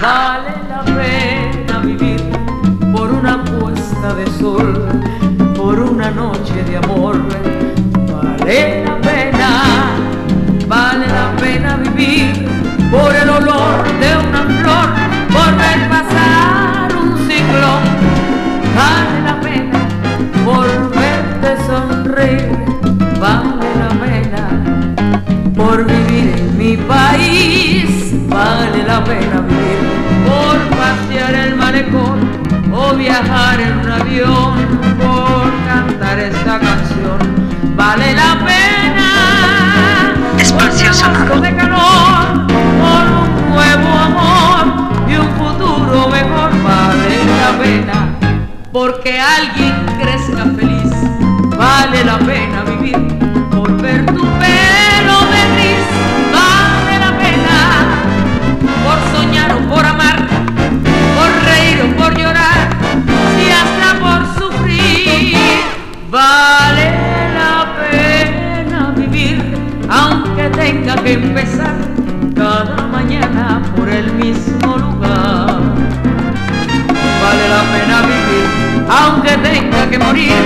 Vale la pena vivir por una puesta de sol, por una noche de amor. Vale la pena, vale la pena vivir por el olor de una flor, por ver pasar un ciclón. Vale la pena por verte sonreír, vale la pena vivir por pasear el malecón o viajar en un avión, por cantar esta canción, vale la pena. Espacio sonoro. de calor, por un nuevo amor y un futuro mejor, vale la pena. Porque alguien mismo lugar. Vale la pena vivir, aunque tenga que morir.